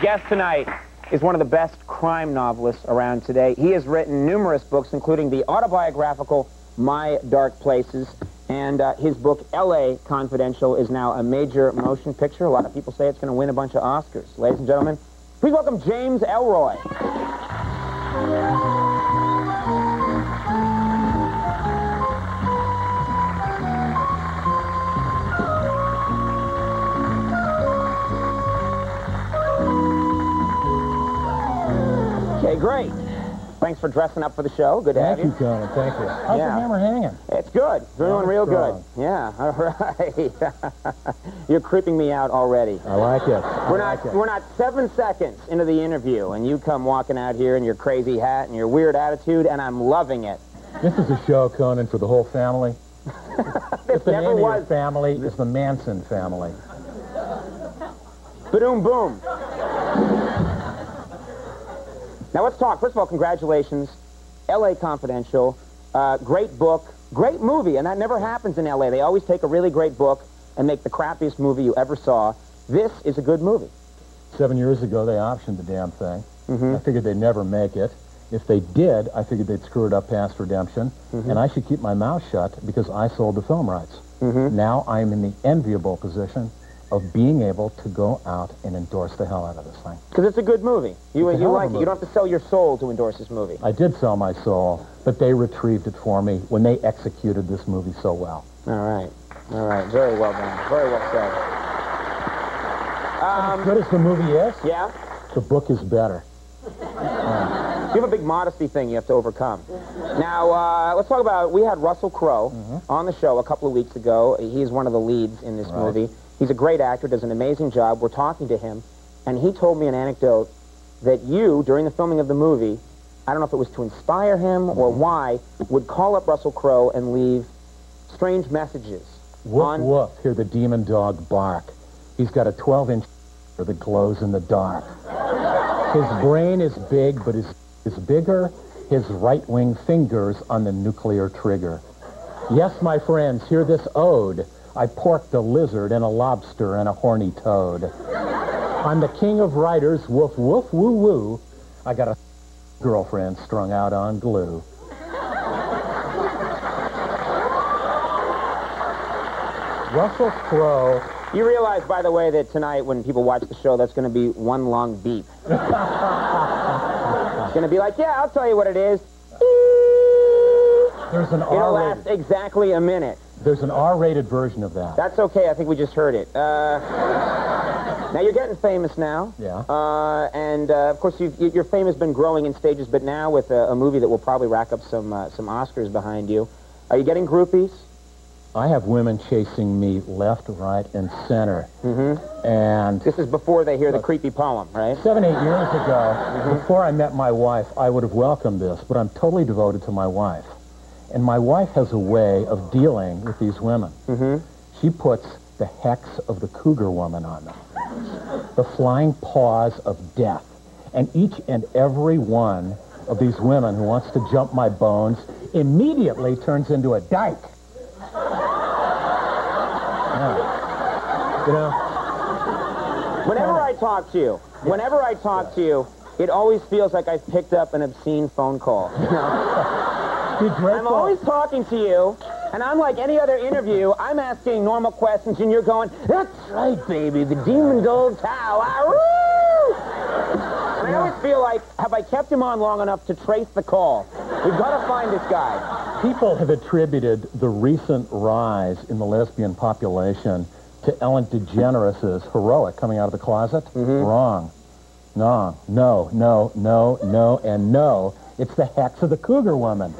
guest tonight is one of the best crime novelists around today. He has written numerous books, including the autobiographical My Dark Places, and uh, his book, L.A. Confidential, is now a major motion picture. A lot of people say it's going to win a bunch of Oscars. Ladies and gentlemen, please welcome James Ellroy. Okay, great. Thanks for dressing up for the show. Good to Thank have you, Thank you, Conan. Thank you. How's Yeah. the hammer hanging? It's good. It's doing real strong. good. Yeah, all right. You're creeping me out already. I like it. I We're like not it. we're not seven seconds into the interview, and you come walking out here in your crazy hat and your weird attitude, and I'm loving it. This is a show, Conan, for the whole family. This the never name of your was. family is the Manson family. Boom, boom. Now let's talk. First of all, congratulations, L.A. Confidential. Uh, great book, great movie, and that never happens in L.A. They always take a really great book and make the crappiest movie you ever saw. This is a good movie. Seven years ago, they optioned the damn thing. Mm-hmm. I figured they'd never make it. If they did, I figured they'd screw it up past redemption, Mm-hmm. and I should keep my mouth shut because I sold the film rights. Mm-hmm. Now I'm in the enviable position of being able to go out and endorse the hell out of this thing. Because it's a good movie. You, you like it. You don't have to sell your soul to endorse this movie. I did sell my soul, but they retrieved it for me when they executed this movie so well. All right. All right. Very well done. Very well said. as good as the movie is, Yeah? the book is better. You have a big modesty thing you have to overcome. Now, uh, let's talk about, we had Russell Crowe on the show a couple of weeks ago. He's one of the leads in this Right. movie. He's a great actor, does an amazing job. We're talking to him, and he told me an anecdote that you, during the filming of the movie, I don't know if it was to inspire him or why, would call up Russell Crowe and leave strange messages. Woof on- woof, hear the demon dog bark. He's got a 12-inch that glows in the dark. His brain is big, but his is bigger. His right wing fingers on the nuclear trigger. Yes, my friends, hear this ode. I porked a lizard and a lobster and a horny toad. I'm the king of writers, woof woof woo woo. I got a girlfriend strung out on glue. Russell Crowe You realize, by the way, that tonight when people watch the show, that's going to be one long beep. it's going to be like, yeah, I'll tell you what it is. There's an It'll last exactly a minute. There's an R-rated version of that. That's okay. I think we just heard it. Uh, now you're getting famous now. Yeah. Uh, and uh, of course, your fame has been growing in stages, but now with a, a movie that will probably rack up some uh, some Oscars behind you, are you getting groupies? I have women chasing me left, right, and center. Mm-hmm. And This is before they hear the creepy poem, right? seven, eight years ago, before I met my wife, I would have welcomed this, but I'm totally devoted to my wife. And my wife has a way of dealing with these women. Mm-hmm. She puts the hex of the cougar woman on them, the flying paws of death. And each and every one of these women who wants to jump my bones immediately turns into a dyke. Yeah. You know? Whenever I talk to you, whenever I talk to you, it always feels like I've picked up an obscene phone call. You know? I'm always talking to you, and I'm like any other interview. I'm asking normal questions, and you're going, "That's right, baby, the demon gold cow." Ah! And I always feel like, have I kept him on long enough to trace the call? We've got to find this guy. People have attributed the recent rise in the lesbian population to Ellen DeGeneres' heroic coming out of the closet. Wrong. No, no, no, no, no, and no. It's the hex of the cougar woman.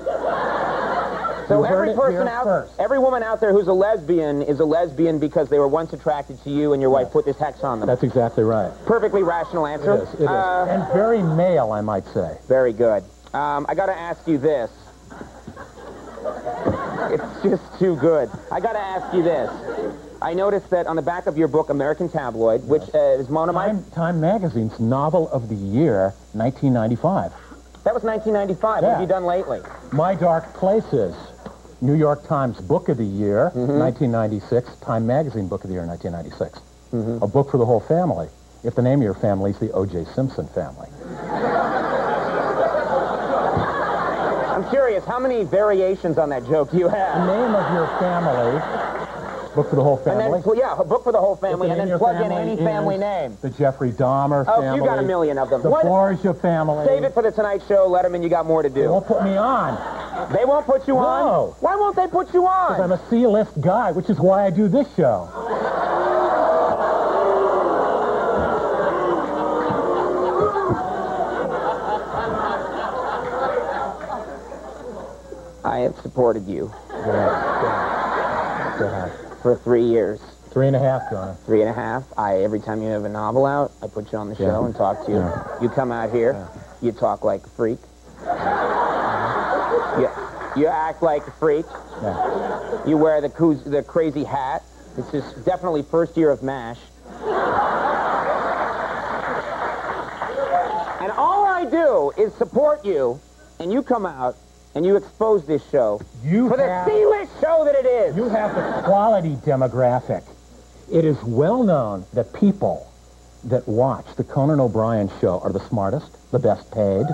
So You every person out, first. every woman out there who's a lesbian is a lesbian because they were once attracted to you, and your wife put this hex on them. That's exactly right. Perfectly rational It answer. is. It is. Uh, and very male, I might say. Very good. Um, I got to ask you this. It's just too good. I got to ask you this. I noticed that on the back of your book, American Tabloid, which uh, is one of my... Time, Time Magazine's Novel of the Year, 1995. That was 1995. What have you done lately? My Dark Places, New York Times Book of the Year, mm-hmm. 1996. Time Magazine Book of the Year, 1996. Mm-hmm. A book for the whole family. if the name of your family is the O.J. Simpson family. I'm curious, how many variations on that joke do you The name of your family, book for the whole And family. then, yeah, a book for the whole the family, and then plug in any family name. The Jeffrey Dahmer Oh, family. Oh, you got a million of them. The What? Borgia family. Save it for the Tonight Show, Letterman. You got more to do. do. won't put me on. They won't put you on. No. Why won't they put you on? Because I'm a C-list guy, which is why I do this show. I have supported you Go ahead. Go for three years, Three and a half, Donna. three and a half. I every time you have a novel out, I put you on the show and talk to you. Yeah. You come out here, you talk like a freak. You, you act like a freak. Yeah. You wear the coos- the crazy hat. It's just definitely first year of MASH. and all I do is support you, and you come out and you expose this show You for the have, C-list show that it is. you have the quality demographic. It is well known that people that watch the Conan O'Brien show are the smartest, the best paid,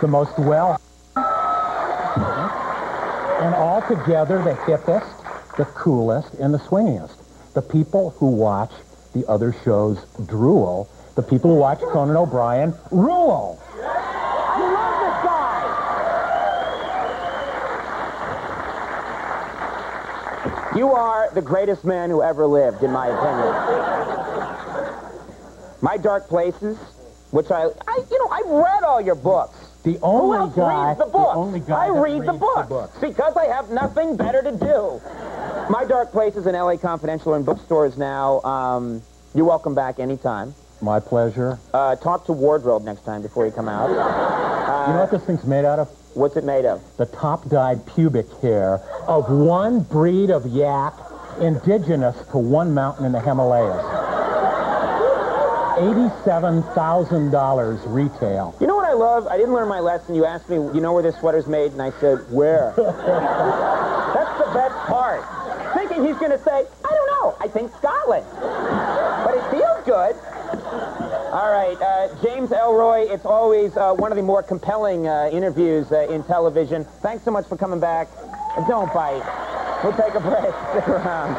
the most well, and altogether the hippest, the coolest, and the swingiest. The people who watch the other shows drool. The people who watch Conan O'Brien rule. I love this guy. You are the greatest man who ever lived, in my opinion. My Dark Places, which I, I you know, I've read all your books. The Who only else guy, reads the books? only guy I read the reads books, because I have nothing better to do. My Dark Places and LA Confidential are in bookstores now. Um, you're welcome back anytime. My pleasure. Uh, talk to Wardrobe next time before you come out. you know what this thing's made out of? What's it made of? the top-dyed pubic hair of one breed of yak indigenous to one mountain in the Himalayas. $87,000 retail. You know what I love? I didn't learn my lesson. You asked me, you know where this sweater's made? And I said, where? That's the best part. Thinking he's going to say, I don't know. I think Scotland. But it feels good. All right, uh, James Ellroy, it's always uh, one of the more compelling uh, interviews uh, in television. Thanks so much for coming back. Don't bite. We'll take a break. Stick around.